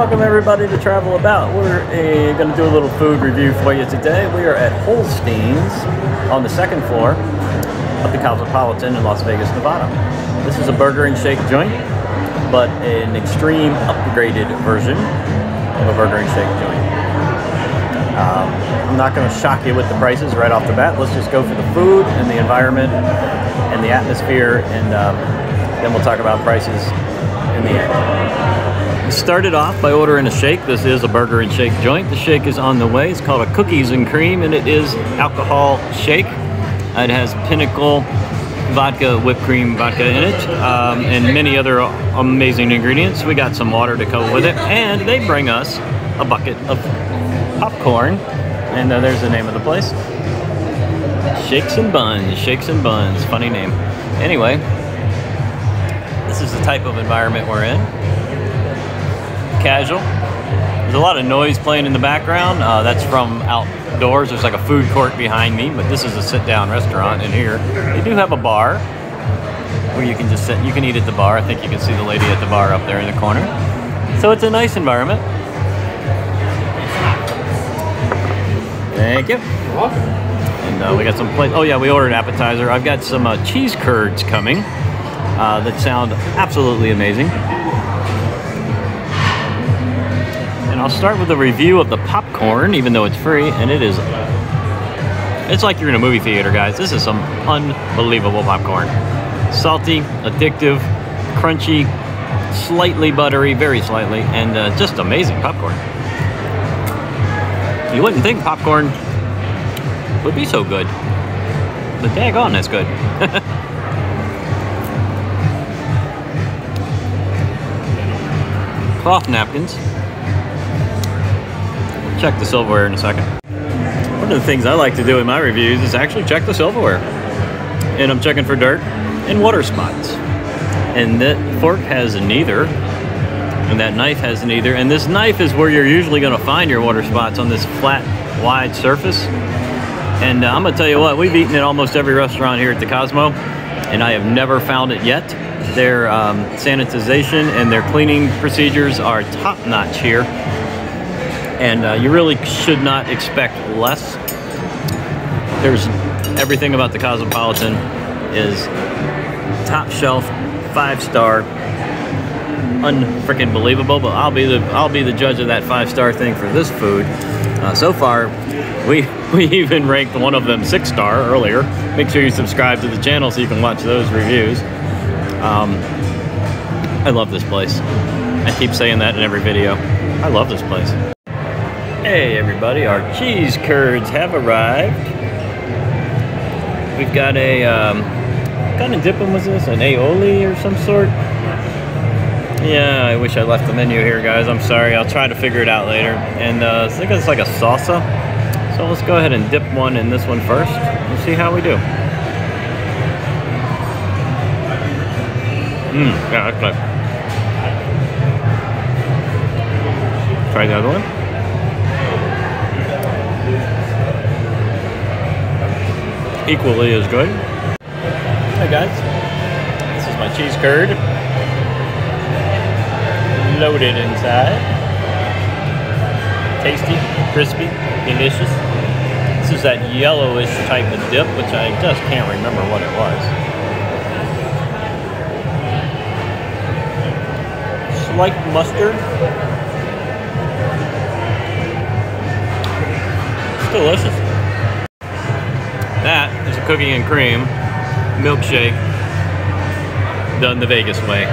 Welcome everybody to Travel About. We're uh, going to do a little food review for you today. We are at Holstein's on the second floor of the Cosmopolitan in Las Vegas, Nevada. This is a burger and shake joint, but an extreme upgraded version of a burger and shake joint. Um, I'm not going to shock you with the prices right off the bat. Let's just go for the food and the environment and the atmosphere, and um, then we'll talk about prices in the end. Started off by ordering a shake. This is a burger and shake joint. The shake is on the way. It's called a cookies and cream, and it is alcohol shake. It has Pinnacle vodka, whipped cream vodka in it, um, and many other amazing ingredients. We got some water to go with it, and they bring us a bucket of popcorn, and uh, there's the name of the place. Shakes and Buns, Shakes and Buns, funny name. Anyway, this is the type of environment we're in. Casual. There's a lot of noise playing in the background. Uh, that's from outdoors. There's like a food court behind me, but this is a sit-down restaurant in here. They do have a bar where you can just sit. You can eat at the bar. I think you can see the lady at the bar up there in the corner. So it's a nice environment. Thank you. And uh, we got some plate. Oh yeah, we ordered appetizer. I've got some uh, cheese curds coming uh, that sound absolutely amazing. I'll start with a review of the popcorn, even though it's free, and it is. It's like you're in a movie theater, guys. This is some unbelievable popcorn. Salty, addictive, crunchy, slightly buttery, very slightly, and uh, just amazing popcorn. You wouldn't think popcorn would be so good. But daggone, that's good. Cloth napkins. Check the silverware in a second. One of the things I like to do in my reviews is actually check the silverware. And I'm checking for dirt and water spots. And that fork has neither. And that knife has neither. And this knife is where you're usually going to find your water spots on this flat, wide surface. And uh, I'm gonna tell you what, we've eaten at almost every restaurant here at the Cosmo, and I have never found it yet. Their um, sanitization and their cleaning procedures are top notch here. And uh, you really should not expect less. There's everything about the Cosmopolitan is top shelf, five star, unfreaking believable. But I'll be the I'll be the judge of that five star thing for this food. Uh, so far, we we even ranked one of them six star earlier. Make sure you subscribe to the channel so you can watch those reviews. Um, I love this place. I keep saying that in every video. I love this place. Hey everybody, our cheese curds have arrived. We've got a, um, kind of dipping was this? An aioli or some sort? Yeah, I wish I left the menu here, guys. I'm sorry. I'll try to figure it out later. And uh, I think it's like a salsa. So let's go ahead and dip one in this one first and see how we do. Mmm, yeah, that's. Try the other one. Equally as good. Hey guys, this is my cheese curd. Loaded inside. Tasty, crispy, delicious. This is that yellowish type of dip, which I just can't remember what it was. Slight mustard. Delicious. That cookie and cream milkshake done the Vegas way.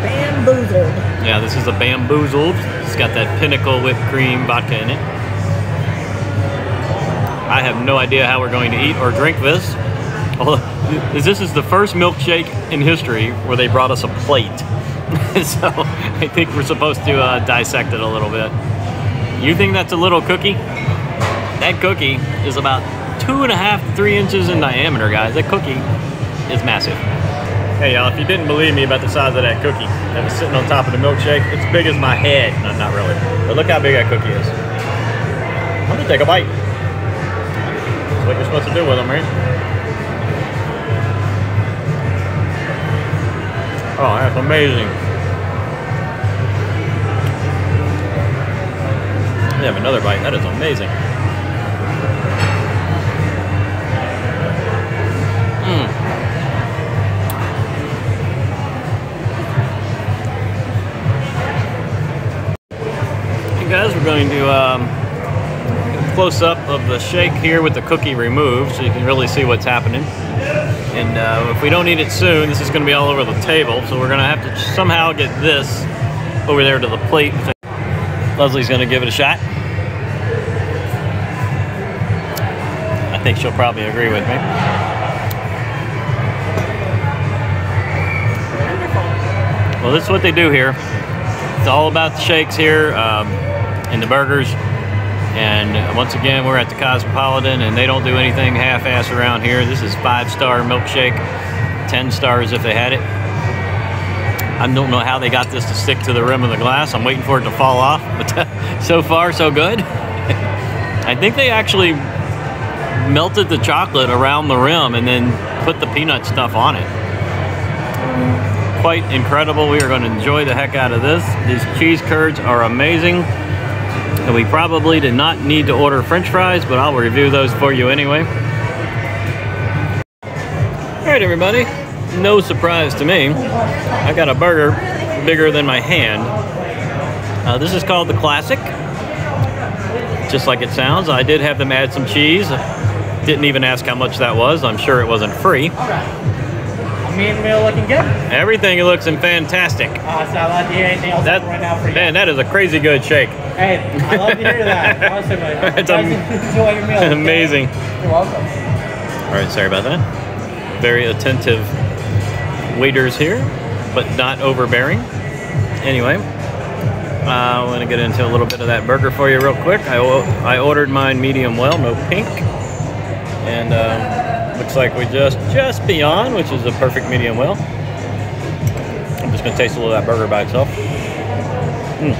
Bamboozled. Yeah, this is a bamboozled. It's got that pinnacle whipped cream vodka in it. I have no idea how we're going to eat or drink this. This is the first milkshake in history where they brought us a plate. so I think we're supposed to uh, dissect it a little bit. You think that's a little cookie? That cookie is about two and a half, three inches in diameter, guys. That cookie is massive. Hey, y'all, if you didn't believe me about the size of that cookie that was sitting on top of the milkshake, it's big as my head. No, not really. But look how big that cookie is. I'm gonna take a bite. That's what you're supposed to do with them, right? Oh, that's amazing. I have another bite. That is amazing. Guys, we're going to um, close up of the shake here with the cookie removed so you can really see what's happening. And uh, if we don't eat it soon, this is going to be all over the table. So we're going to have to somehow get this over there to the plate. Leslie's going to give it a shot. I think she'll probably agree with me. Well, this is what they do here. It's all about the shakes here. Um, and the burgers. And once again, we're at the Cosmopolitan, and they don't do anything half-ass around here. This is five-star milkshake, 10 stars if they had it. I don't know how they got this to stick to the rim of the glass. I'm waiting for it to fall off, but so far, so good. I think they actually melted the chocolate around the rim and then put the peanut stuff on it. Quite incredible. We are going to enjoy the heck out of this. These cheese curds are amazing. And we probably did not need to order french fries, but I'll review those for you anyway. All right, everybody. No surprise to me. I got a burger bigger than my hand. Uh, this is called the Classic. Just like it sounds. I did have them add some cheese. Didn't even ask how much that was. I'm sure it wasn't free mean meal looking good? Everything looks fantastic. Awesome. I'd love to hear anything else that, right now for you. Man, that is a crazy good shake. Hey, I love to hear that. Awesome. it's am- enjoy your meal. Amazing. Okay? You're welcome. All right, sorry about that. Very attentive waiters here, but not overbearing. Anyway, uh, I want to get into a little bit of that burger for you real quick. I, I ordered mine medium well, no pink. And uh, Looks like we just just beyond, which is a perfect medium well. I'm just gonna taste a little of that burger by itself. Mm.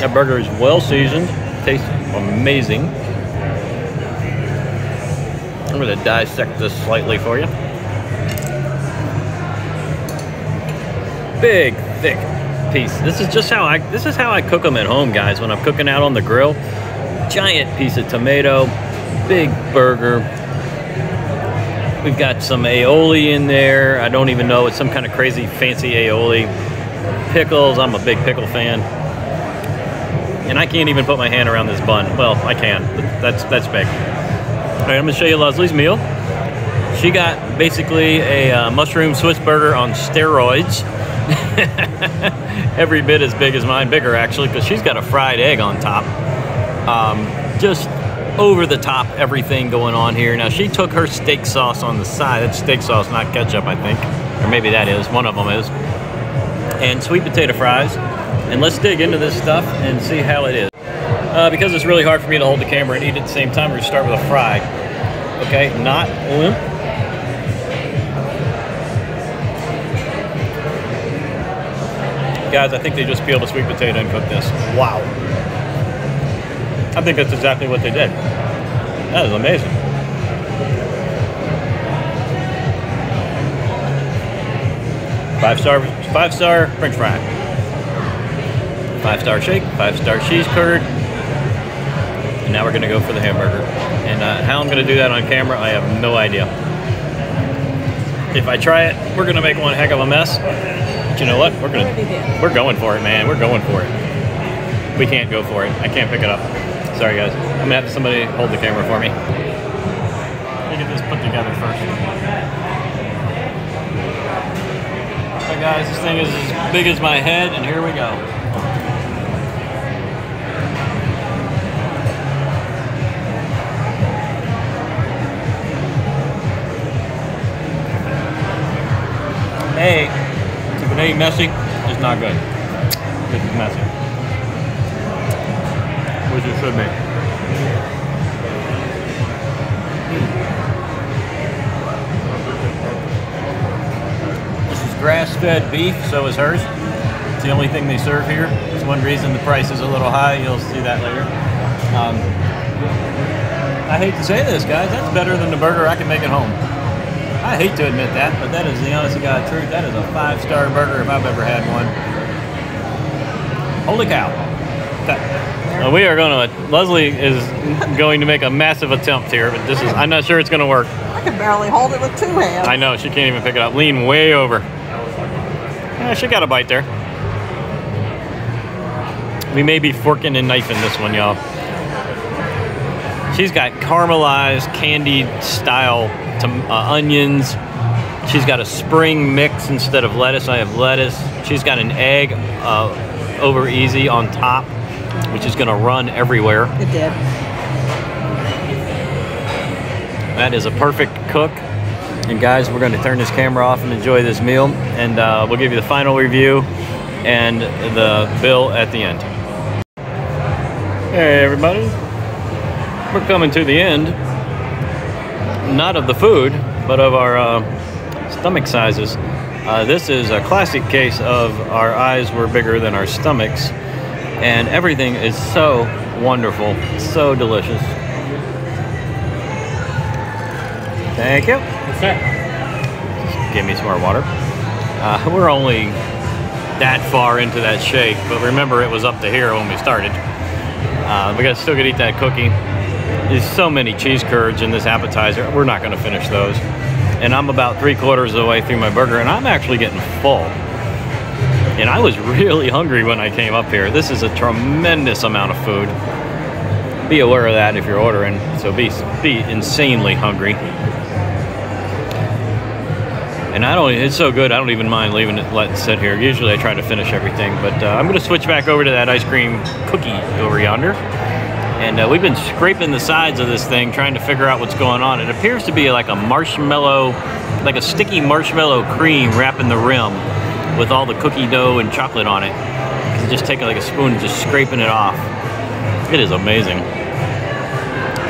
That burger is well seasoned, tastes amazing. I'm gonna dissect this slightly for you. Big, thick piece. This is just how I this is how I cook them at home, guys. When I'm cooking out on the grill, giant piece of tomato, big burger, We've got some aioli in there. I don't even know. It's some kind of crazy fancy aioli. Pickles. I'm a big pickle fan. And I can't even put my hand around this bun. Well, I can, that's, that's big. All right, I'm to show you Leslie's meal. She got basically a uh, mushroom Swiss burger on steroids. Every bit as big as mine, bigger actually, because she's got a fried egg on top. Um, just over the top everything going on here. Now she took her steak sauce on the side. That's steak sauce, not ketchup, I think. Or maybe that is, one of them is. And sweet potato fries. And let's dig into this stuff and see how it is. Uh, because it's really hard for me to hold the camera and eat at the same time, we're gonna start with a fry. Okay, not limp. Guys, I think they just peeled a sweet potato and cooked this. Wow. I think that's exactly what they did. That is amazing. Five star, five star French fry. Five star shake, five star cheese curd. And now we're gonna go for the hamburger. And uh, how I'm gonna do that on camera, I have no idea. If I try it, we're gonna make one heck of a mess. But you know what? We're gonna, we're going for it, man. We're going for it. We can't go for it. I can't pick it up. Sorry, guys. I'm gonna have somebody hold the camera for me. Let me get this put together first. Alright, guys, this thing is as big as my head, and here we go. A, if it ain't messy, it's not good. This is messy This is grass-fed beef, so is hers. It's the only thing they serve here. It's one reason the price is a little high. You'll see that later. Um, I hate to say this, guys. That's better than the burger I can make at home. I hate to admit that, but that is the honest to God truth. That is a five-star burger if I've ever had one. Holy cow. Uh, we are going to. Leslie is going to make a massive attempt here, but this is. I'm not sure it's going to work. I can barely hold it with two hands. I know she can't even pick it up. Lean way over. Yeah, she got a bite there. We may be forking and knifing this one, y'all. She's got caramelized, candied style tom- uh, onions. She's got a spring mix instead of lettuce. I have lettuce. She's got an egg uh, over easy on top, which is going to run everywhere. It did. That is a perfect cook. And guys, we're going to turn this camera off and enjoy this meal, and uh, we'll give you the final review and the bill at the end. Hey everybody, we're coming to the end, not of the food, but of our uh, stomach sizes. Uh, this is a classic case of our eyes were bigger than our stomachs, and everything is so wonderful, so delicious. Thank you. What's that? Give me some more water. Uh, we're only that far into that shake, but remember it was up to here when we started. Uh, we got still gonna eat that cookie. There's so many cheese curds in this appetizer. We're not gonna finish those. And I'm about three quarters of the way through my burger, and I'm actually getting full. And I was really hungry when I came up here. This is a tremendous amount of food. Be aware of that if you're ordering. So be be insanely hungry. And I don't, it's so good, I don't even mind leaving it, let it sit here. Usually I try to finish everything, but uh, I'm gonna switch back over to that ice cream cookie over yonder. And uh, we've been scraping the sides of this thing, trying to figure out what's going on. It appears to be like a marshmallow, like a sticky marshmallow cream wrapping the rim with all the cookie dough and chocolate on it. You just take like a spoon and just scraping it off. It is amazing.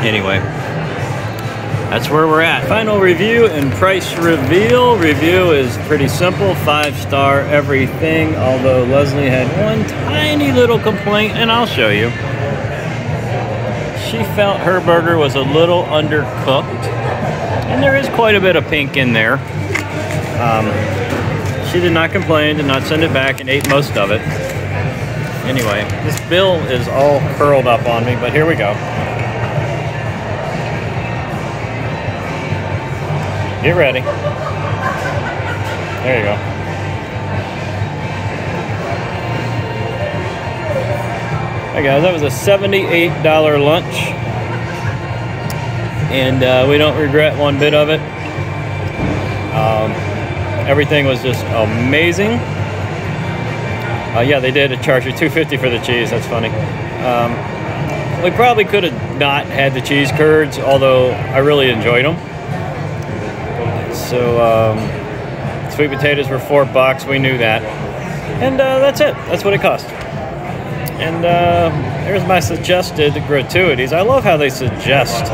Anyway, that's where we're at. Final review and price reveal. Review is pretty simple, five star everything, although Leslie had one tiny little complaint, and I'll show you. She felt her burger was a little undercooked, and there is quite a bit of pink in there. Um, she did not complain, did not send it back, and ate most of it. Anyway, this bill is all curled up on me, but here we go. Get ready. There you go. Hey guys, that was a $78 lunch. And uh, we don't regret one bit of it. Um, everything was just amazing. Uh, yeah, they did a charge you 250 for the cheese. That's funny. Um, we probably could have not had the cheese curds, although I really enjoyed them. So um, sweet potatoes were four bucks. We knew that, and uh, that's it. That's what it cost. And uh, there's my suggested gratuities. I love how they suggest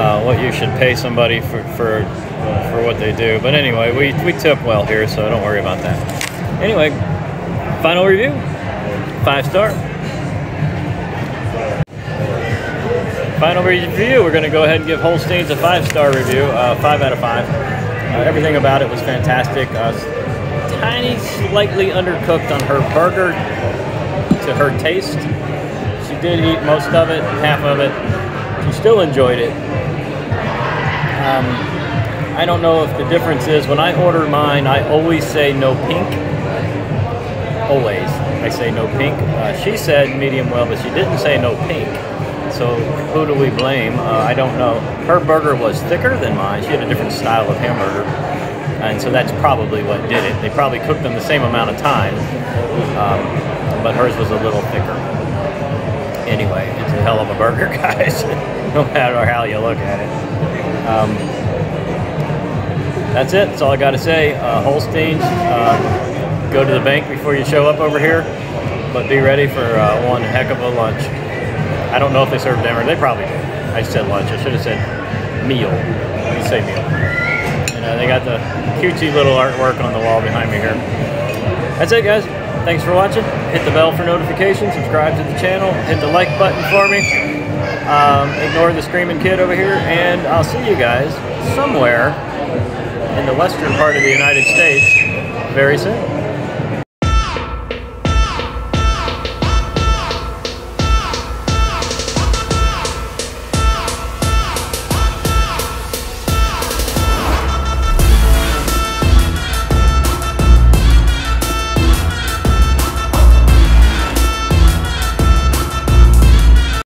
uh, what you should pay somebody for for for what they do. But anyway, we we tip well here, so don't worry about that. Anyway, final review, five star. Final review, we're going to go ahead and give Holstein's a five-star review, uh, five out of five. Uh, everything about it was fantastic. Uh, tiny, slightly undercooked on her burger to her taste. She did eat most of it, half of it. She still enjoyed it. Um, I don't know if the difference is when I order mine, I always say no pink. Always, I say no pink. Uh, she said medium well, but she didn't say no pink. So who do we blame? Uh, I don't know. Her burger was thicker than mine. She had a different style of hamburger, and so that's probably what did it. They probably cooked them the same amount of time, um, but hers was a little thicker. Anyway, it's a hell of a burger, guys. no matter how you look at it. Um, that's it. That's all I got to say. Uh, Holsteins, uh, go to the bank before you show up over here, but be ready for uh, one heck of a lunch. I don't know if they serve dinner. They probably do. I said lunch. I should have said meal. You say meal. Know, they got the cutesy little artwork on the wall behind me here. That's it, guys. Thanks for watching. Hit the bell for notifications. Subscribe to the channel. Hit the like button for me. Um, ignore the screaming kid over here. And I'll see you guys somewhere in the western part of the United States very soon.